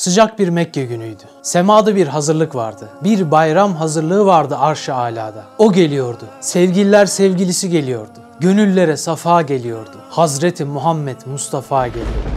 Sıcak bir Mekke günüydü. Semada bir hazırlık vardı. Bir bayram hazırlığı vardı arş-ı alada. O geliyordu. Sevgililer sevgilisi geliyordu. Gönüllere safa geliyordu. Hazreti Muhammed Mustafa geliyordu.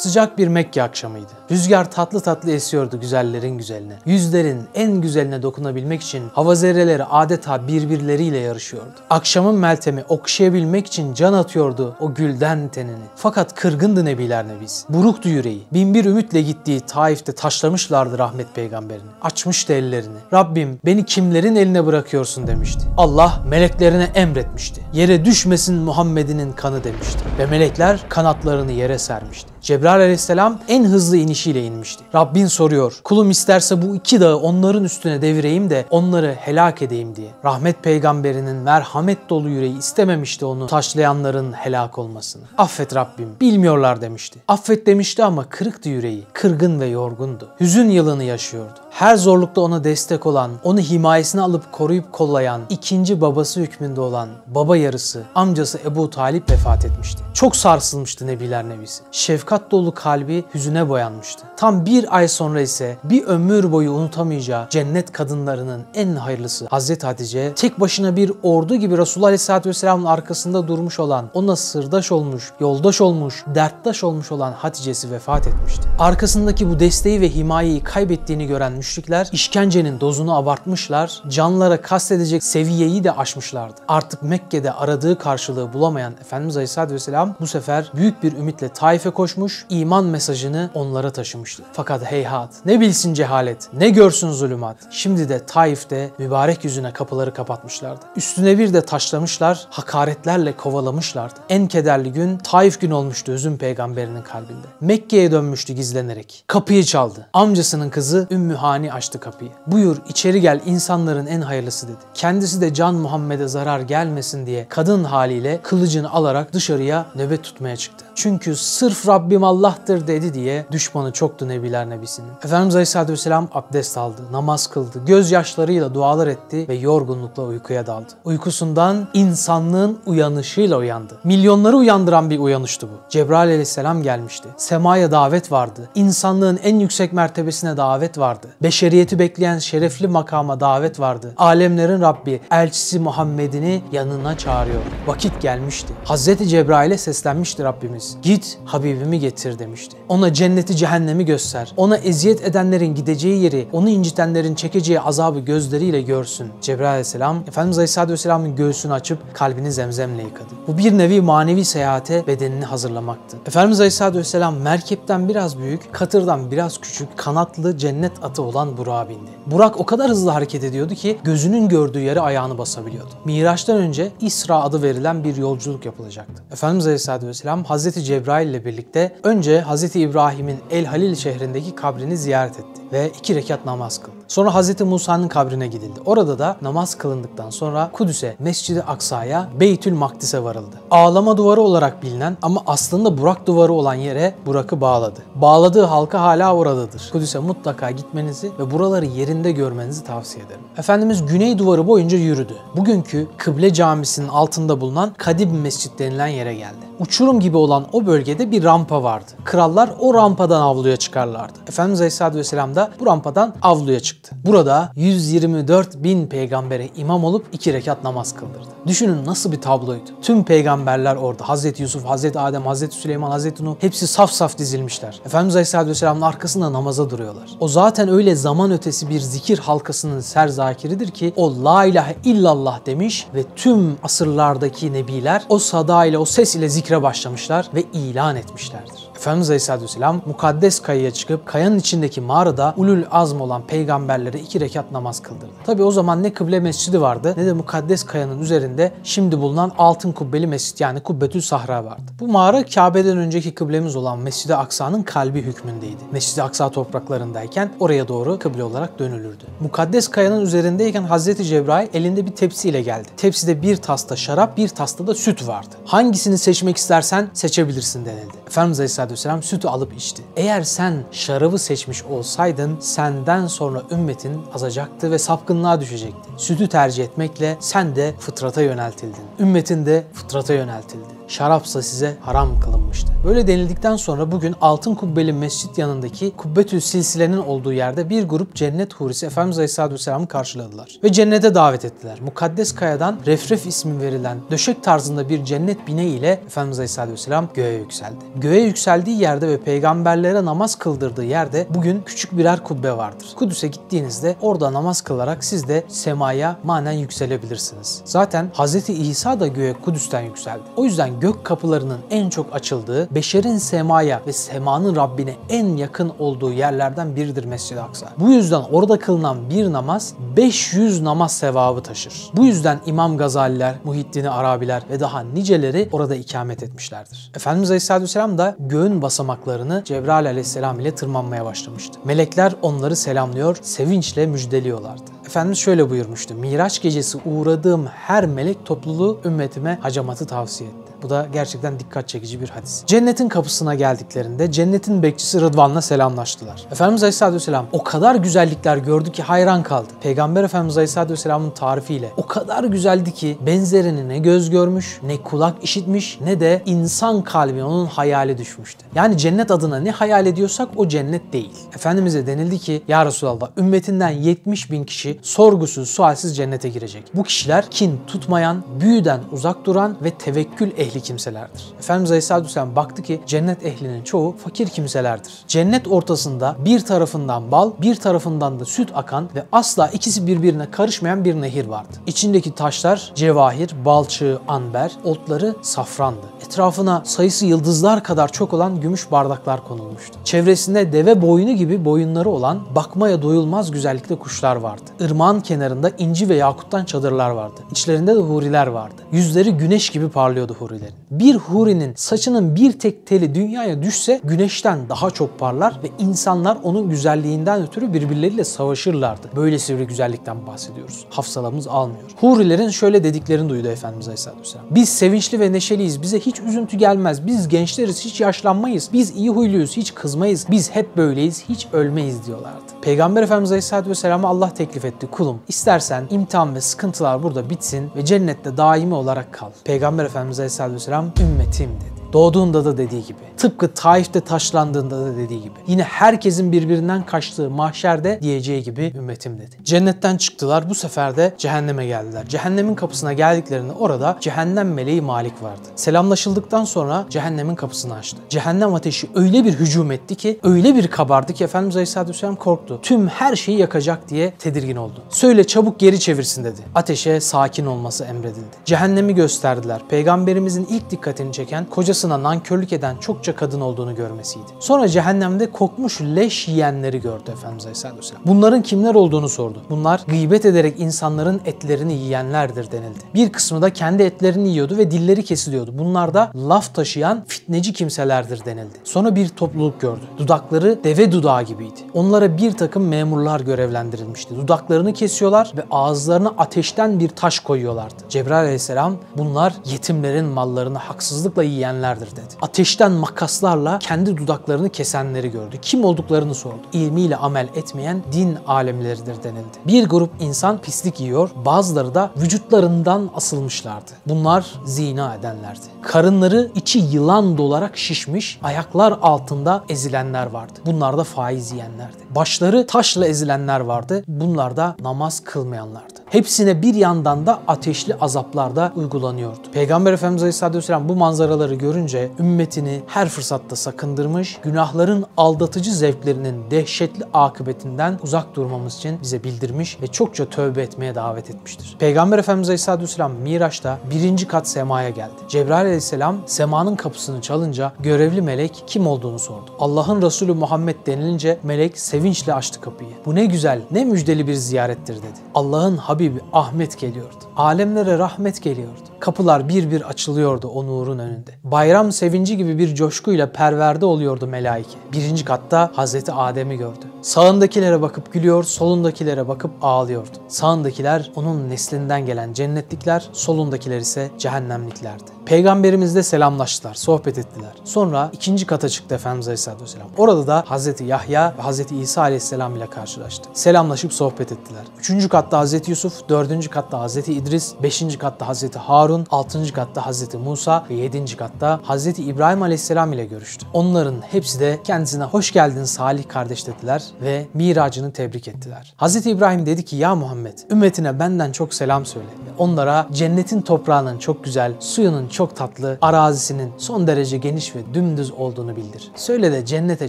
Sıcak bir Mekke akşamıydı. Rüzgar tatlı tatlı esiyordu güzellerin güzeline. Yüzlerin en güzeline dokunabilmek için hava zerreleri adeta birbirleriyle yarışıyordu. Akşamın meltemi okşayabilmek için can atıyordu o gülden tenini. Fakat kırgındı Nebiler Nebis. Buruktu yüreği. Binbir ümitle gittiği Taif'te taşlamışlardı rahmet peygamberini. Açmıştı ellerini. Rabbim beni kimlerin eline bırakıyorsun demişti. Allah meleklerine emretmişti. Yere düşmesin Muhammed'inin kanı demişti. Ve melekler kanatlarını yere sermişti. Cebrail aleyhisselam en hızlı inişiyle inmişti. Rabbin soruyor, kulum isterse bu iki dağı onların üstüne devireyim de onları helak edeyim diye. Rahmet peygamberinin merhamet dolu yüreği istememişti onu taşlayanların helak olmasını. Affet Rabbim, bilmiyorlar demişti. Affet demişti ama kırıktı yüreği, kırgın ve yorgundu. Hüzün yılını yaşıyordu. Her zorlukta ona destek olan, onu himayesine alıp koruyup kollayan, ikinci babası hükmünde olan baba yarısı, amcası Ebu Talip vefat etmişti. Çok sarsılmıştı Nebiler Nebisi. Şefkat dolu kalbi hüzüne boyanmıştı. Tam bir ay sonra ise bir ömür boyu unutamayacağı cennet kadınlarının en hayırlısı Hazreti Hatice tek başına bir ordu gibi Resulullah Aleyhisselatü Vesselam'ın arkasında durmuş olan, ona sırdaş olmuş, yoldaş olmuş, derttaş olmuş olan Hatice'si vefat etmişti. Arkasındaki bu desteği ve himayeyi kaybettiğini gören müşrikler işkencenin dozunu abartmışlar, canlara kastedecek seviyeyi de aşmışlardı. Artık Mekke'de aradığı karşılığı bulamayan Efendimiz Aleyhisselatü Vesselam bu sefer büyük bir ümitle Taif'e koşmuş, iman mesajını onlara taşımıştı. Fakat heyhat, ne bilsin cehalet, ne görsün zulümat. Şimdi de Taif'te mübarek yüzüne kapıları kapatmışlardı. Üstüne bir de taşlamışlar, hakaretlerle kovalamışlardı. En kederli gün Taif gün olmuştu özün peygamberinin kalbinde. Mekke'ye dönmüştü gizlenerek. Kapıyı çaldı. Amcasının kızı Ümmü Hani açtı kapıyı. Buyur içeri gel insanların en hayırlısı dedi. Kendisi de can Muhammed'e zarar gelmesin diye kadın haliyle kılıcını alarak dışarıya nöbet tutmaya çıktı. Çünkü sırf Rabbim Allah'tır dedi diye düşmanı çoktu Nebiler Nebisi'nin. Efendimiz Aleyhisselatü Vesselam abdest aldı, namaz kıldı, gözyaşlarıyla dualar etti ve yorgunlukla uykuya daldı. Uykusundan insanlığın uyanışıyla uyandı. Milyonları uyandıran bir uyanıştı bu. Cebrail Aleyhisselam gelmişti. Semaya davet vardı. İnsanlığın en yüksek mertebesine davet vardı. Beşeriyeti bekleyen şerefli makama davet vardı. Alemlerin Rabbi elçisi Muhammed'ini yanına çağırıyor. Vakit gelmişti. Hazreti Cebrail'e seslenmişti Rabbimiz. Git Habibimi getir demişti. Ona cenneti cehennemi göster. Ona eziyet edenlerin gideceği yeri, onu incitenlerin çekeceği azabı gözleriyle görsün. Cebrail aleyhisselam Efendimiz Aleyhisselatü Vesselam'ın göğsünü açıp kalbini zemzemle yıkadı. Bu bir nevi manevi seyahate bedenini hazırlamaktı. Efendimiz Aleyhisselatü Vesselam merkepten biraz büyük, katırdan biraz küçük, kanatlı cennet atı olan Burak'a bindi. Burak o kadar hızlı hareket ediyordu ki gözünün gördüğü yere ayağını basabiliyordu. Miraç'tan önce İsra adı verilen bir yolculuk yapılacaktı. Efendimiz Aleyhisselatü Vesselam Hazreti Cebrail ile birlikte önce Hazreti İbrahim'in El Halil şehrindeki kabrini ziyaret etti ve iki rekat namaz kıldı. Sonra Hazreti Musa'nın kabrine gidildi. Orada da namaz kılındıktan sonra Kudüs'e, Mescid-i Aksa'ya, Beytül Makdis'e varıldı. Ağlama duvarı olarak bilinen ama aslında Burak duvarı olan yere Burak'ı bağladı. Bağladığı halka hala oradadır. Kudüs'e mutlaka gitmenizi ve buraları yerinde görmenizi tavsiye ederim. Efendimiz Güney duvarı boyunca yürüdü. Bugünkü Kıble Camisi'nin altında bulunan Kadib Mescid denilen yere geldi. Uçurum gibi olan o bölgede bir rampa vardı. Krallar o rampadan avluya çıkarlardı. Efendimiz Aleyhisselatü Vesselam da bu rampadan avluya çıktı. Burada 124 bin peygambere imam olup iki rekat namaz kıldırdı. Düşünün nasıl bir tabloydu. Tüm peygamberler orada. Hazreti Yusuf, Hazreti Adem, Hazreti Süleyman, Hazreti Nuh hepsi saf saf dizilmişler. Efendimiz Aleyhisselatü Vesselam'ın arkasında namaza duruyorlar. O zaten öyle zaman ötesi bir zikir halkasının serzakiridir ki o la ilahe illallah demiş ve tüm asırlardaki nebiler o sada ile o ses ile zikre başlamışlar ve ilan etmişlerdir. Efendimiz Aleyhisselatü Vesselam mukaddes kayaya çıkıp kayanın içindeki mağarada ulul azm olan peygamberlere iki rekat namaz kıldırdı. Tabi o zaman ne kıble mescidi vardı ne de mukaddes kayanın üzerinde şimdi bulunan altın kubbeli mescit yani Kubbetül Sahra vardı. Bu mağara Kabe'den önceki kıblemiz olan Mescid-i Aksa'nın kalbi hükmündeydi. Mescid-i Aksa topraklarındayken oraya doğru kıble olarak dönülürdü. Mukaddes kayanın üzerindeyken Hazreti Cebrail elinde bir tepsiyle geldi. Tepside bir tasta şarap, bir tasta da süt vardı. Hangisini seçmek istersen seçebilirsin denildi. Efendimiz Aleyhisselatü Vesselam sütü alıp içti. Eğer sen şarabı seçmiş olsaydın senden sonra ümmetin azacaktı ve sapkınlığa düşecekti. Sütü tercih etmekle sen de fıtrata yöneltildin. Ümmetin de fıtrata yöneltildi. Şarapsa size haram kılınmıştı. Böyle denildikten sonra bugün Altın Kubbeli Mescit yanındaki Kubbetül Silsile'nin olduğu yerde bir grup cennet hurisi Efendimiz Aleyhisselatü Vesselam'ı karşıladılar. Ve cennete davet ettiler. Mukaddes kayadan Refref ismi verilen döşek tarzında bir cennet bine ile Efendimiz Aleyhisselatü Vesselam göğe yükseldi. Göğe yükseldiği yerde ve peygamberlere namaz kıldırdığı yerde bugün küçük birer kubbe vardır. Kudüs'e gittiğinizde orada namaz kılarak siz de semaya manen yükselebilirsiniz. Zaten Hz. İsa da göğe Kudüs'ten yükseldi. O yüzden gök kapılarının en çok açıldığı, beşerin semaya ve semanın Rabbine en yakın olduğu yerlerden biridir Mescid-i Aksa. Bu yüzden orada kılınan bir namaz 500 namaz sevabı taşır. Bu yüzden İmam Gazaliler, Muhiddin Arabiler ve daha niceleri orada ikamet etmişlerdir. Efendimiz Aleyhisselatü Vesselam da göğün basamaklarını Cebrail Aleyhisselam ile tırmanmaya başlamıştı. Melekler onları selamlıyor, sevinçle müjdeliyorlardı. Efendimiz şöyle buyurmuştu. Miraç gecesi uğradığım her melek topluluğu ümmetime hacamatı tavsiye etti. Bu da gerçekten dikkat çekici bir hadis. Cennetin kapısına geldiklerinde cennetin bekçisi Rıdvan'la selamlaştılar. Efendimiz Aleyhisselatü Vesselam o kadar güzellikler gördü ki hayran kaldı. Peygamber Efendimiz Aleyhisselatü Vesselam'ın tarifiyle o kadar güzeldi ki benzerini ne göz görmüş, ne kulak işitmiş, ne de insan kalbi onun hayali düşmüştü. Yani cennet adına ne hayal ediyorsak o cennet değil. Efendimiz'e denildi ki ya Resulallah ümmetinden 70 bin kişi sorgusuz sualsiz cennete girecek. Bu kişiler kin tutmayan, büyüden uzak duran ve tevekkül ehli kimselerdir. Efendimiz Aleyhisselatü Vesselam baktı ki cennet ehlinin çoğu fakir kimselerdir. Cennet ortasında bir tarafından bal, bir tarafından da süt akan ve asla ikisi birbirine karışmayan bir nehir vardı. İçindeki taşlar cevahir, balçığı, anber, otları safrandı. Etrafına sayısı yıldızlar kadar çok olan gümüş bardaklar konulmuştu. Çevresinde deve boynu gibi boyunları olan bakmaya doyulmaz güzellikte kuşlar vardı. Irmağın kenarında inci ve yakuttan çadırlar vardı. İçlerinde de huriler vardı. Yüzleri güneş gibi parlıyordu hurilerin. Bir hurinin saçının bir tek teli dünyaya düşse güneşten daha çok parlar ve insanlar onun güzelliğinden ötürü birbirleriyle savaşırlardı. Böylesi bir güzellikten bahsediyoruz. Hafsalamız almıyor. Hurilerin şöyle dediklerini duydu Efendimiz Aleyhisselatü Vesselam. Biz sevinçli ve neşeliyiz. Bize hiç üzüntü gelmez. Biz gençleriz. Hiç yaşlanmayız. Biz iyi huyluyuz. Hiç kızmayız. Biz hep böyleyiz. Hiç ölmeyiz diyorlardı. Peygamber Efendimiz Aleyhisselatü Vesselam'a Allah teklif etti. Kulum istersen imtihan ve sıkıntılar burada bitsin ve cennette daimi olarak kal. Peygamber Efendimiz Aleyhisselatü Vesselam ümmetim dedi. Doğduğunda da dediği gibi. Tıpkı Taif'te taşlandığında da dediği gibi. Yine herkesin birbirinden kaçtığı mahşerde diyeceği gibi ümmetim dedi. Cennetten çıktılar. Bu sefer de cehenneme geldiler. Cehennemin kapısına geldiklerinde orada cehennem meleği Malik vardı. Selamlaşıldıktan sonra cehennemin kapısını açtı. Cehennem ateşi öyle bir hücum etti ki, öyle bir kabardı ki Efendimiz Aleyhisselatü Vesselam korktu. Tüm her şeyi yakacak diye tedirgin oldu. Söyle çabuk geri çevirsin dedi. Ateşe sakin olması emredildi. Cehennemi gösterdiler. Peygamberimizin ilk dikkatini çeken kocasına nankörlük eden çokça kadın olduğunu görmesiydi. Sonra cehennemde kokmuş leş yiyenleri gördü Efendimiz Aleyhisselatü Vesselam. Bunların kimler olduğunu sordu. Bunlar gıybet ederek insanların etlerini yiyenlerdir denildi. Bir kısmı da kendi etlerini yiyordu ve dilleri kesiliyordu. Bunlar da laf taşıyan fitneci kimselerdir denildi. Sonra bir topluluk gördü. Dudakları deve dudağı gibiydi. Onlara bir takım memurlar görevlendirilmişti. Dudaklarını kesiyorlar ve ağızlarına ateşten bir taş koyuyorlardı. Cebrail aleyhisselam bunlar yetimlerin mallarını haksızlıkla yiyenlerdir dedi. Ateşten makaslarla kendi dudaklarını kesenleri gördü. Kim olduklarını sordu. İlmiyle amel etmeyen din alemleridir denildi. Bir grup insan pislik yiyor, bazıları da vücutlarından asılmışlardı. Bunlar zina edenlerdi. Karınları içi yılan dolarak şişmiş, ayaklar altında ezilenler vardı. Bunlar da faiz yiyenlerdi. Başları taşla ezilenler vardı. Bunlar da namaz kılmayanlardı. Hepsine bir yandan da ateşli azaplar da uygulanıyordu. Peygamber Efendimiz Aleyhisselatü Vesselam bu manzaraları görünce ümmetini her fırsatta sakındırmış, günahların aldatıcı zevklerinin dehşetli akıbetinden uzak durmamız için bize bildirmiş ve çokça tövbe etmeye davet etmiştir. Peygamber Efendimiz Aleyhisselatü Vesselam Miraç'ta birinci kat semaya geldi. Cebrail Aleyhisselam semanın kapısını çalınca görevli melek kim olduğunu sordu. Allah'ın Resulü Muhammed denilince melek sevinçle açtı kapıyı. Bu ne güzel, ne müjdeli bir ziyarettir dedi. Allah'ın Habibi Ahmet geliyordu. Alemlere rahmet geliyordu. Kapılar bir bir açılıyordu o nurun önünde. Bayram sevinci gibi bir coşkuyla perverde oluyordu melaike. Birinci katta Hazreti Adem'i gördü. Sağındakilere bakıp gülüyor, solundakilere bakıp ağlıyordu. Sağındakiler onun neslinden gelen cennetlikler, solundakiler ise cehennemliklerdi. Peygamberimizle selamlaştılar, sohbet ettiler. Sonra ikinci kata çıktı Efendimiz Aleyhisselatü Vesselam. Orada da Hazreti Yahya ve Hazreti İsa Aleyhisselam ile karşılaştı. Selamlaşıp sohbet ettiler. Üçüncü katta Hazreti Yusuf, dördüncü katta Hazreti İdris İdris, 5. katta Hazreti Harun, 6. katta Hazreti Musa ve 7. katta Hazreti İbrahim Aleyhisselam ile görüştü. Onların hepsi de kendisine hoş geldin Salih kardeş dediler ve miracını tebrik ettiler. Hazreti İbrahim dedi ki ya Muhammed ümmetine benden çok selam söyle. Onlara cennetin toprağının çok güzel, suyunun çok tatlı, arazisinin son derece geniş ve dümdüz olduğunu bildir. Söyle de cennete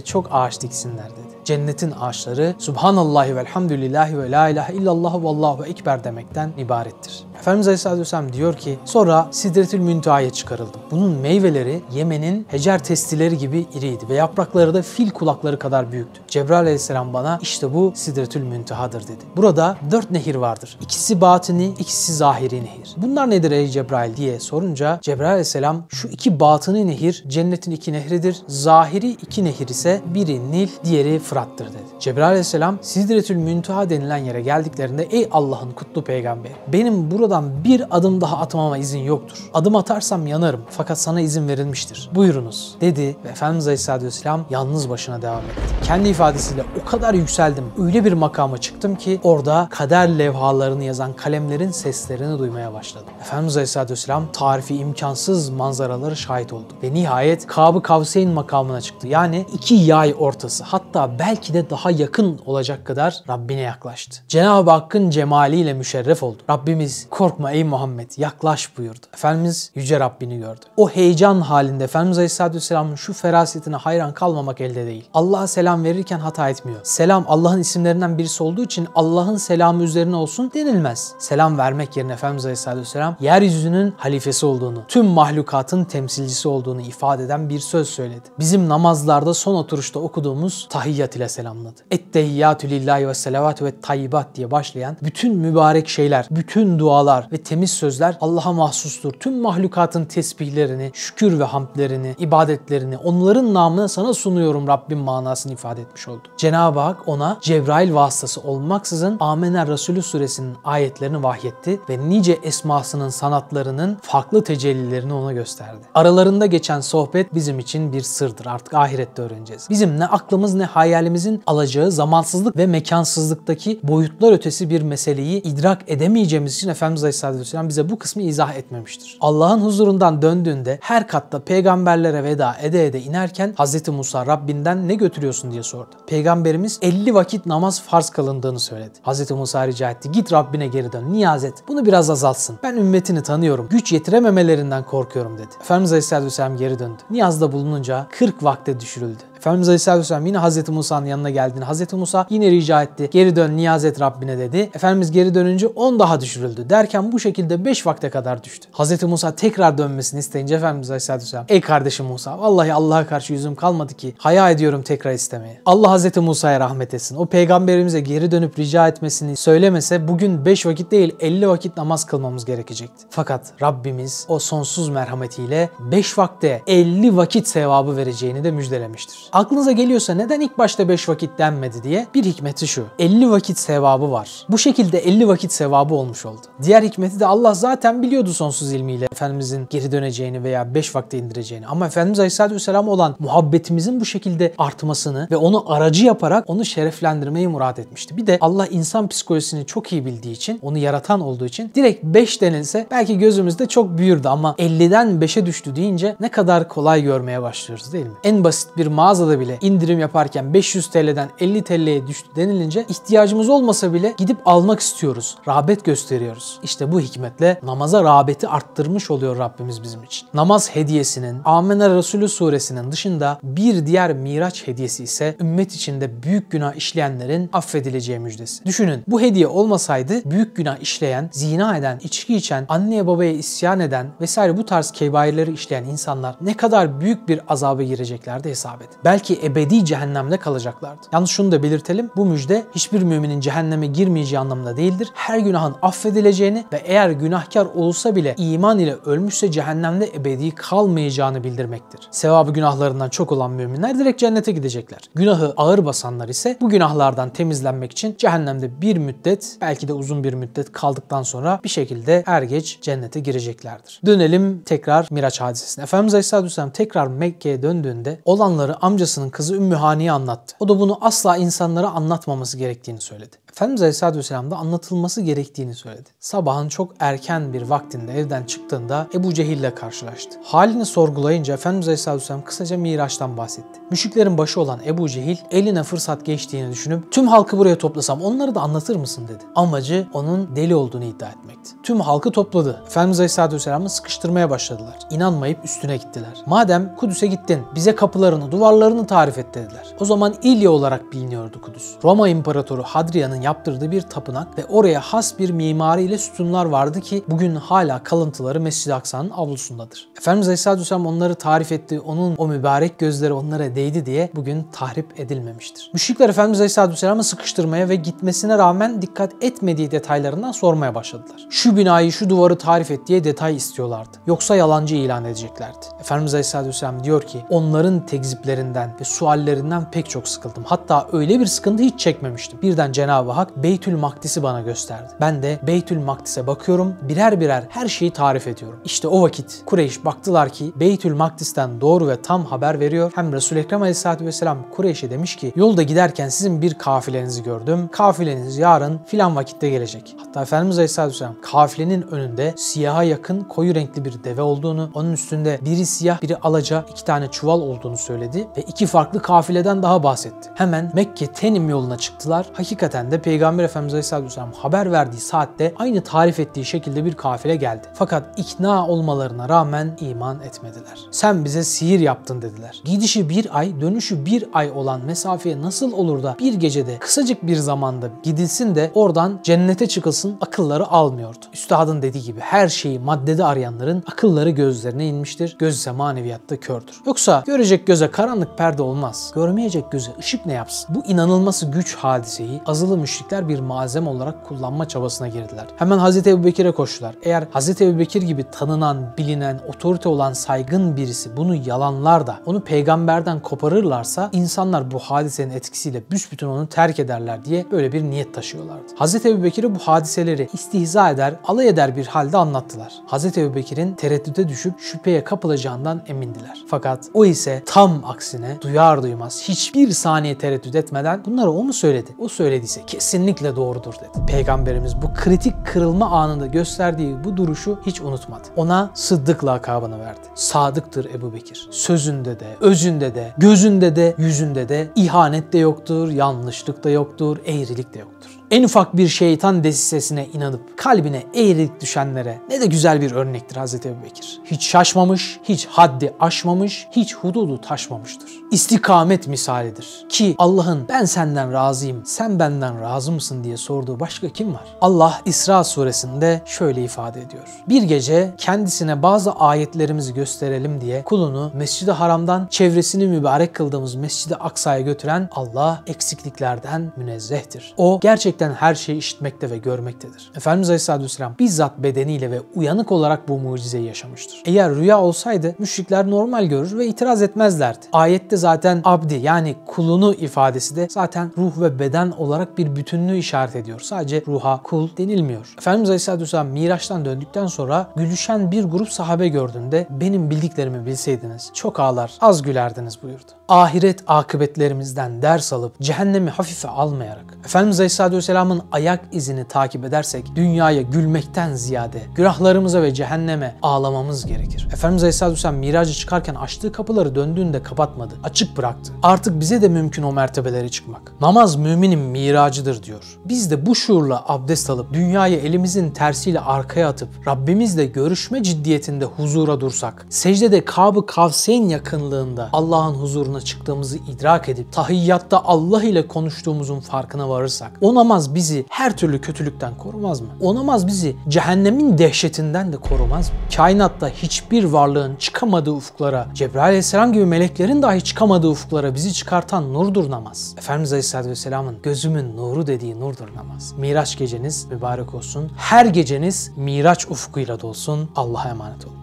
çok ağaç diksinler dedi. Cennetin ağaçları Subhanallahi velhamdülillahi ve la ilahe illallah ve allahu ekber demekten ibarettir. Efendimiz Aleyhisselatü Vesselam diyor ki sonra Sidretül Münteha'ya çıkarıldım. Bunun meyveleri Yemen'in hecer testileri gibi iriydi ve yaprakları da fil kulakları kadar büyüktü. Cebrail Aleyhisselam bana işte bu Sidretül Münteha'dır dedi. Burada dört nehir vardır. İkisi batini, ikisi zahiri nehir. Bunlar nedir ey Cebrail diye sorunca Cebrail Aleyhisselam şu iki batını nehir cennetin iki nehridir. Zahiri iki nehir ise biri Nil, diğeri Fırat'tır dedi. Cebrail Aleyhisselam Sidretül Münteha denilen yere geldiklerinde ey Allah'ın kutlu peygamberi benim buradan bir adım daha atmama izin yoktur. Adım atarsam yanarım fakat sana izin verilmiştir. Buyurunuz dedi ve Efendimiz Aleyhisselatü Vesselam yalnız başına devam etti. Kendi ifadesiyle o kadar yükseldim, öyle bir makama çıktım ki orada kader levhalarını yazan kalemlerin seslerini duymaya başladım. Efendimiz Aleyhisselatü Vesselam tarifi imkansız manzaraları şahit oldu. Ve nihayet Kab-ı Kavseyn makamına çıktı. Yani iki yay ortası hatta belki de daha yakın olacak kadar Rabbine yaklaştı. Cenab-ı Hakk'ın cemaliyle müşerref oldu. Rabbimiz korkma ey Muhammed yaklaş buyurdu. Efendimiz Yüce Rabbini gördü. O heyecan halinde Efendimiz Aleyhisselatü Vesselam'ın şu ferasetine hayran kalmamak elde değil. Allah'a selam verirken hata etmiyor. Selam Allah'ın isimlerinden birisi olduğu için Allah'ın selamı üzerine olsun denilmez. Selam vermek yerine Efendimiz Aleyhisselatü Vesselam yeryüzünün halifesi olduğunu, tüm mahlukatın temsilcisi olduğunu ifade eden bir söz söyledi. Bizim namazlarda son oturuşta okuduğumuz tahiyyat ile selamladı. Ettehiyyatü lillahi ve selavatü ve tayyibat diye başlayan bütün mübarek şeyler, bütün dualar ve temiz sözler Allah'a mahsustur. Tüm mahlukatın tesbihlerini, şükür ve hamdlerini, ibadetlerini onların namına sana sunuyorum Rabbim manasını ifade etmiş oldu. Cenab-ı Hak ona Cebrail vasıtası olmaksızın Amener Resulü suresinin ayetlerini vahyetti ve nice esmasının sanatlarının farklı tecellilerini ona gösterdi. Aralarında geçen sohbet bizim için bir sırdır. Artık ahirette öğreneceğiz. Bizim ne aklımız ne hayalimizin alacağı zamansızlık ve mekansızlıktaki boyutlar ötesi bir meseleyi idrak edemeyeceğimiz için Efendimiz Aleyhisselatü Vesselam bize bu kısmı izah etmemiştir. Allah'ın huzurundan döndüğünde her katta peygamberlere veda ede ede inerken Hz. Musa Rabbinden ne götürüyorsun diye sordu. Peygamberimiz 50 vakit namaz farz kılındığını söyledi. Hz. Musa rica etti git Rabbine geri dön niyaz et. Bunu biraz azaltsın. Ben ümmetini tanıyorum. Güç yetirememelerinden korkuyorum dedi. Efendimiz Aleyhisselatü Vesselam geri döndü. Niyazda bulununca 40 vakte düşürüldü. Efendimiz Aleyhisselatü Vesselam yine Hazreti Musa'nın yanına geldiğinde Hazreti Musa yine rica etti. Geri dön niyaz et Rabbine dedi. Efendimiz geri dönünce 10 daha düşürüldü. Derken bu şekilde 5 vakte kadar düştü. Hazreti Musa tekrar dönmesini isteyince Efendimiz Aleyhisselatü Vesselam ey kardeşim Musa vallahi Allah'a karşı yüzüm kalmadı ki haya ediyorum tekrar istemeye. Allah Hazreti Musa'ya rahmet etsin. O peygamberimize geri dönüp rica etmesini söylemese bugün 5 vakit değil 50 vakit namaz kılmamız gerekecekti. Fakat Rabbimiz o sonsuz merhametiyle 5 vakte 50 vakit sevabı vereceğini de müjdelemiştir. Aklınıza geliyorsa neden ilk başta 5 vakit denmedi diye bir hikmeti şu. 50 vakit sevabı var. Bu şekilde 50 vakit sevabı olmuş oldu. Diğer hikmeti de Allah zaten biliyordu sonsuz ilmiyle Efendimizin geri döneceğini veya 5 vakte indireceğini. Ama Efendimiz Aleyhisselatü Vesselam olan muhabbetimizin bu şekilde artmasını ve onu aracı yaparak onu şereflendirmeyi murat etmişti. Bir de Allah insan psikolojisini çok iyi bildiği için, onu yaratan olduğu için direkt 5 denilse belki gözümüzde çok büyürdü ama 50'den 5'e düştü deyince ne kadar kolay görmeye başlıyoruz değil mi? En basit bir mağazada bile indirim yaparken 500 TL'den 50 TL'ye düştü denilince ihtiyacımız olmasa bile gidip almak istiyoruz. Rağbet gösteriyoruz. İşte bu hikmetle namaza rağbeti arttırmış oluyor Rabbimiz bizim için. Namaz hediyesinin Amener Resulü suresinin dışında bir diğer Miraç hediyesi ise ümmet içinde büyük günah işleyenlerin affedileceği müjdesi. Düşünün bu hediye olmasaydı büyük günah işleyen, zina eden, içki içen, anneye babaya isyan eden vesaire bu tarz kebairleri işleyen insanlar ne kadar büyük bir azaba gireceklerdi hesap edin. Belki ebedi cehennemde kalacaklardı. Yalnız şunu da belirtelim. Bu müjde hiçbir müminin cehenneme girmeyeceği anlamında değildir. Her günahın affedileceğini ve eğer günahkar olsa bile iman ile ölmüşse cehennemde ebedi kalmayacağını bildirmektir. Sevabı günahlarından çok olan müminler direkt cennete gidecekler. Günahı ağır basanlar ise bu günahlardan temizlenmek için cehennemde bir müddet belki de uzun bir müddet kaldıktan sonra bir şekilde er geç cennete gireceklerdir. Dönelim tekrar Miraç hadisesine. Efendimiz Aleyhisselatü Vesselam tekrar Mekke'ye döndüğünde olanları amcasının kızı Ümmü Hani'ye anlattı. O da bunu asla insanlara anlatmaması gerektiğini söyledi. Efendimiz Aleyhisselatü Vesselam da anlatılması gerektiğini söyledi. Sabahın çok erken bir vaktinde evden çıktığında Ebu Cehil ile karşılaştı. Halini sorgulayınca Efendimiz Aleyhisselatü Vesselam kısaca Miraç'tan bahsetti. Müşriklerin başı olan Ebu Cehil eline fırsat geçtiğini düşünüp tüm halkı buraya toplasam onları da anlatır mısın dedi. Amacı onun deli olduğunu iddia etmekti. Tüm halkı topladı. Efendimiz Aleyhisselatü Vesselam'ı sıkıştırmaya başladılar. İnanmayıp üstüne gittiler. Madem Kudüs'e gittin bize kapılarını, duvarlarını tarif et dediler. O zaman İlya olarak biliniyordu Kudüs. Roma İmparatoru Hadrian'ın yaptırdığı bir tapınak ve oraya has bir mimari ile sütunlar vardı ki bugün hala kalıntıları Mescid-i Aksa'nın avlusundadır. Efendimiz Aleyhisselatü Vesselam onları tarif etti. Onun o mübarek gözleri onlara değdi diye bugün tahrip edilmemiştir. Müşrikler Efendimiz Aleyhisselatü Vesselam'ı sıkıştırmaya ve gitmesine rağmen dikkat etmediği detaylarından sormaya başladılar. Şu binayı, şu duvarı tarif et diye detay istiyorlardı. Yoksa yalancı ilan edeceklerdi. Efendimiz Aleyhisselatü Vesselam diyor ki onların tekziplerinden ve suallerinden pek çok sıkıldım. Hatta öyle bir sıkıntı hiç çekmemiştim. Birden Cenab-ı Hak Beytül Makdis'i bana gösterdi. Ben de Beytül Makdis'e bakıyorum, birer birer her şeyi tarif ediyorum. İşte o vakit Kureyş baktılar ki Beytül Makdis'ten doğru ve tam haber veriyor. Hem Resul-i Ekrem Aleyhisselatü Vesselam Kureyş'e demiş ki yolda giderken sizin bir kafilenizi gördüm. Kafileniz yarın filan vakitte gelecek. Hatta Efendimiz Aleyhisselatü Vesselam kafilenin önünde siyaha yakın koyu renkli bir deve olduğunu, onun üstünde biri siyah biri alaca iki tane çuval olduğunu söyledi ve iki farklı kafileden daha bahsetti. Hemen Mekke Tenim yoluna çıktılar. Hakikaten de Peygamber Efendimiz Aleyhisselatü Vesselam haber verdiği saatte aynı tarif ettiği şekilde bir kafile geldi. Fakat ikna olmalarına rağmen iman etmediler. Sen bize sihir yaptın dediler. Gidişi bir ay, dönüşü bir ay olan mesafeye nasıl olur da bir gecede kısacık bir zamanda gidilsin de oradan cennete çıkılsın akılları almıyordu. Üstadın dediği gibi her şeyi maddede arayanların akılları gözlerine inmiştir. Göz ise maneviyatta kördür. Yoksa görecek göze karanlık perde olmaz. Görmeyecek göze ışık ne yapsın? Bu inanılması güç hadiseyi azılı müşrikler bir malzeme olarak kullanma çabasına girdiler. Hemen Hazreti Ebu Bekir'e koştular. Eğer Hazreti Ebu Bekir gibi tanınan, bilinen, otorite olan saygın birisi bunu yalanlar da onu peygamberden koparırlarsa insanlar bu hadisenin etkisiyle büsbütün onu terk ederler diye böyle bir niyet taşıyorlardı. Hazreti Ebu Bekir'e bu hadiseleri istihza eder, alay eder bir halde anlattılar. Hazreti Ebu Bekir'in tereddüte düşüp şüpheye kapılacağından emindiler. Fakat o ise tam aksine duyar duymaz hiçbir saniye tereddüt etmeden bunları o mu söyledi? O söylediyse kesinlikle doğrudur dedi. Peygamberimiz bu kritik kırılma anında gösterdiği bu duruşu hiç unutmadı. Ona Sıddık lakabını verdi. Sadıktır Ebu Bekir. Sözünde de, özünde de, gözünde de, yüzünde de ihanet de yoktur, yanlışlık da yoktur, eğrilik de yoktur en ufak bir şeytan desisesine inanıp kalbine eğrilik düşenlere ne de güzel bir örnektir Hazreti Ebu Bekir. Hiç şaşmamış, hiç haddi aşmamış, hiç hududu taşmamıştır. İstikamet misalidir. Ki Allah'ın ben senden razıyım, sen benden razı mısın diye sorduğu başka kim var? Allah İsra suresinde şöyle ifade ediyor. Bir gece kendisine bazı ayetlerimizi gösterelim diye kulunu Mescid-i Haram'dan çevresini mübarek kıldığımız Mescid-i Aksa'ya götüren Allah eksikliklerden münezzehtir. O gerçekten her şeyi işitmekte ve görmektedir. Efendimiz Aleyhisselatü Vesselam bizzat bedeniyle ve uyanık olarak bu mucizeyi yaşamıştır. Eğer rüya olsaydı müşrikler normal görür ve itiraz etmezlerdi. Ayette zaten abdi yani kulunu ifadesi de zaten ruh ve beden olarak bir bütünlüğü işaret ediyor. Sadece ruha kul denilmiyor. Efendimiz Aleyhisselatü Vesselam Miraç'tan döndükten sonra gülüşen bir grup sahabe gördüğünde benim bildiklerimi bilseydiniz çok ağlar az gülerdiniz buyurdu. Ahiret akıbetlerimizden ders alıp cehennemi hafife almayarak Efendimiz Aleyhisselatü Vesselam'ın ayak izini takip edersek dünyaya gülmekten ziyade günahlarımıza ve cehenneme ağlamamız gerekir. Efendimiz Aleyhisselatü Vesselam miracı çıkarken açtığı kapıları döndüğünde kapatmadı. Açık bıraktı. Artık bize de mümkün o mertebelere çıkmak. Namaz müminin miracıdır diyor. Biz de bu şuurla abdest alıp dünyayı elimizin tersiyle arkaya atıp Rabbimizle görüşme ciddiyetinde huzura dursak, secdede Kab-ı Kavseyn yakınlığında Allah'ın huzuruna çıktığımızı idrak edip tahiyyatta Allah ile konuştuğumuzun farkına varırsak, o namaz bizi her türlü kötülükten korumaz mı? O namaz bizi cehennemin dehşetinden de korumaz mı? Kainatta hiçbir varlığın çıkamadığı ufuklara, Cebrail aleyhisselam gibi meleklerin dahi çıkamadığı ufuklara bizi çıkartan nurdur namaz. Efendimiz Aleyhisselatü Vesselam'ın gözümün nuru dediği nurdur namaz. Miraç geceniz mübarek olsun. Her geceniz Miraç ufkuyla dolsun. Allah'a emanet olun.